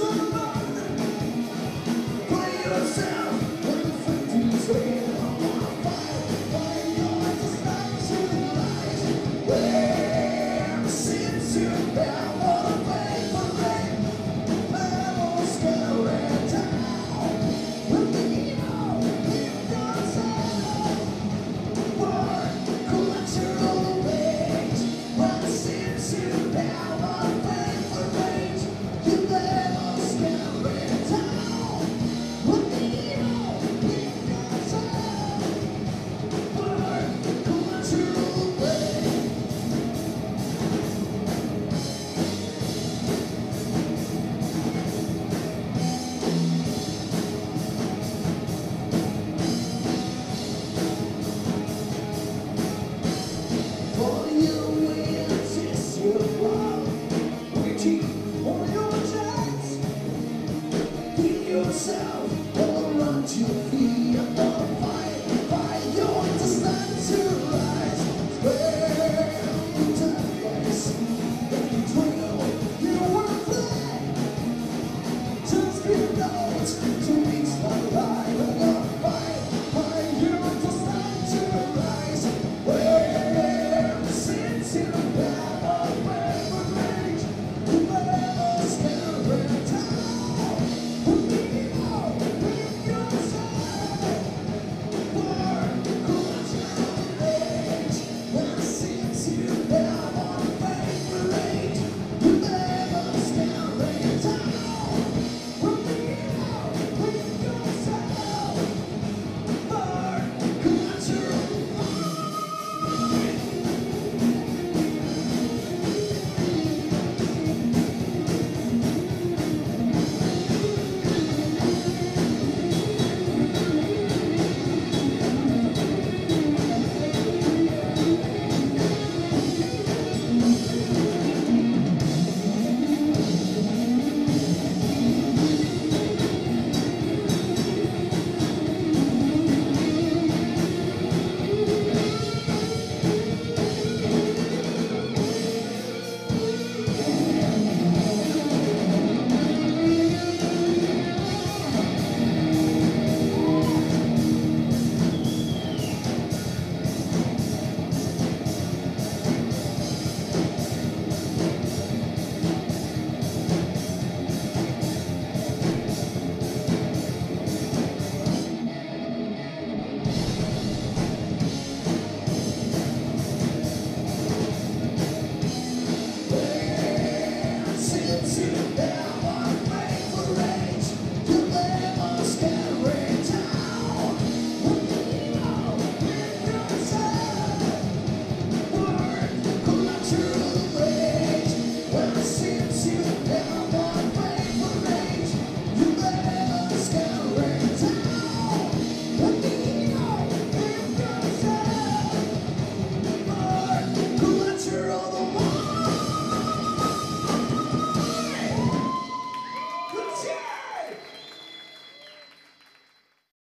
Yes.